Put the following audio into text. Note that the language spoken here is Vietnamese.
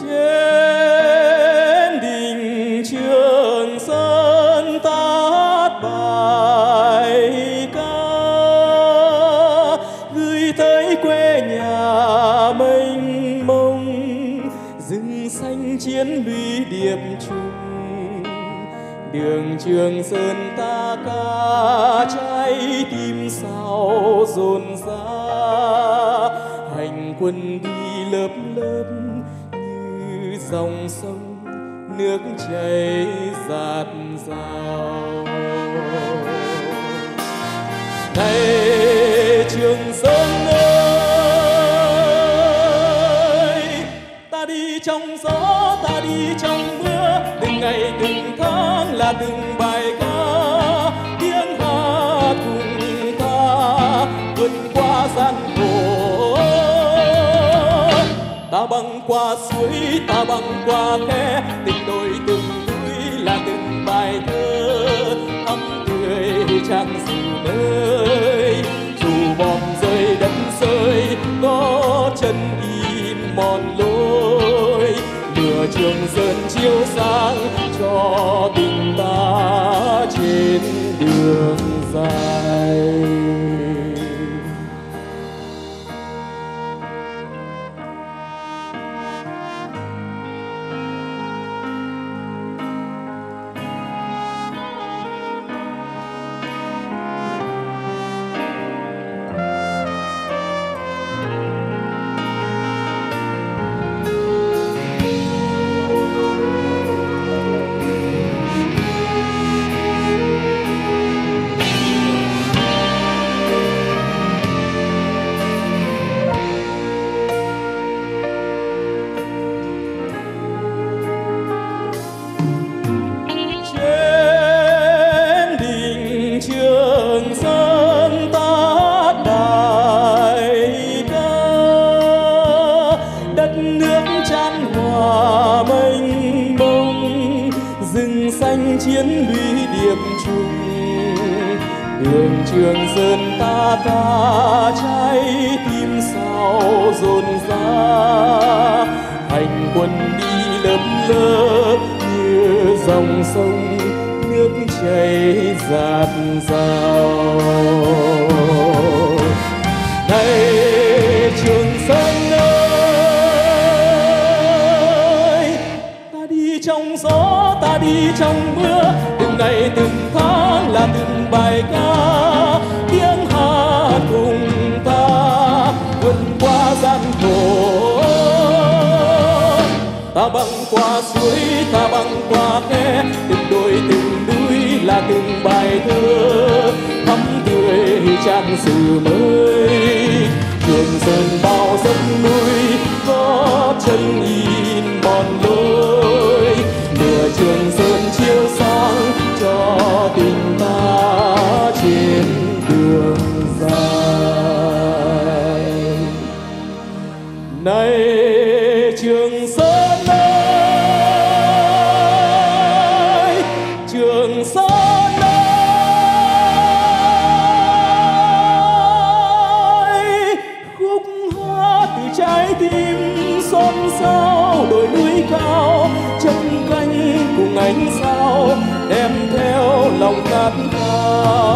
trên đỉnh trường sơn tát bài ca, gửi tới quê nhà mênh mông, rừng xanh chiến lũy điệp trùng. Đường trường sơn ta ca cháy tim sao dồn ra hành quân đi lớp lớp dòng sông, nước chảy giạt rào. Này trường sơn ơi, ta đi trong gió, ta đi trong mưa. Từng ngày từng tháng là từng bài ta băng qua suối, ta băng qua khe. Tình đôi từng núi là từng bài thơ, thắm tươi chẳng dù mới dù bom rơi đất rơi, có chân im mòn lối. Lửa trường sơn chiếu sáng cho tình ta trên đường dài. Đất nước chan hòa mênh mông, rừng xanh chiến lũy điểm trùng. Đường trường sơn ta đã cháy tim sao dồn ra hành quân đi lớp lớp như dòng sông, nước chảy giạt rào. Đi trong mưa, từng ngày từng tháng là từng bài ca, tiếng hát cùng ta vượt qua gian khổ. Ta băng qua suối, ta băng qua khe, từng đồi từng núi là từng bài thơ, thắm tươi trang sử mới. Từ trái tim xôn xao, đồi núi cao, chân canh cùng ánh sao, đem theo lòng khát khao.